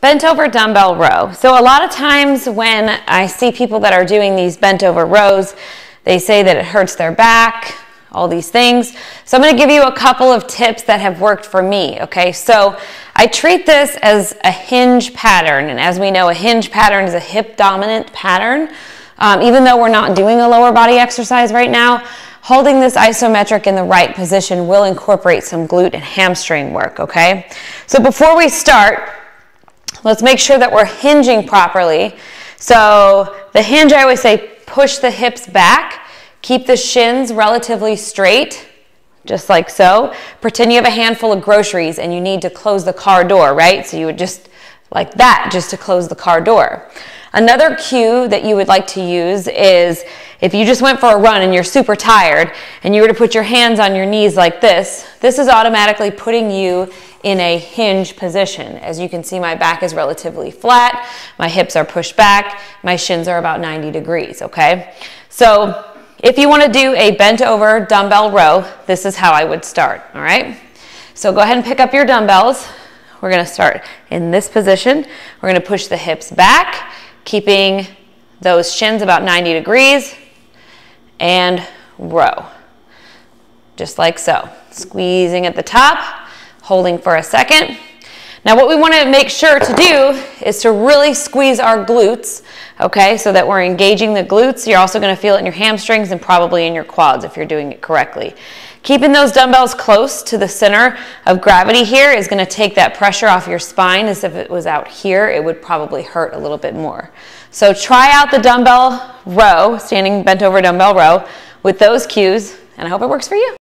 Bent over dumbbell row. So a lot of times when I see people that are doing these bent over rows, they say that it hurts their back, all these things. So I'm gonna give you a couple of tips that have worked for me, okay? So I treat this as a hinge pattern, and as we know, a hinge pattern is a hip dominant pattern. Um, even though we're not doing a lower body exercise right now, holding this isometric in the right position will incorporate some glute and hamstring work, okay? So before we start, Let's make sure that we're hinging properly. So the hinge, I always say, push the hips back, keep the shins relatively straight, just like so. Pretend you have a handful of groceries and you need to close the car door, right? So you would just like that, just to close the car door. Another cue that you would like to use is if you just went for a run and you're super tired and you were to put your hands on your knees like this, this is automatically putting you in a hinge position. As you can see, my back is relatively flat, my hips are pushed back, my shins are about 90 degrees, okay? So if you wanna do a bent over dumbbell row, this is how I would start, all right? So go ahead and pick up your dumbbells. We're gonna start in this position. We're gonna push the hips back, keeping those shins about 90 degrees, and row. Just like so. Squeezing at the top, holding for a second. Now what we want to make sure to do is to really squeeze our glutes, okay, so that we're engaging the glutes. You're also going to feel it in your hamstrings and probably in your quads if you're doing it correctly. Keeping those dumbbells close to the center of gravity here is going to take that pressure off your spine as if it was out here, it would probably hurt a little bit more. So try out the dumbbell row, standing bent over dumbbell row with those cues, and I hope it works for you.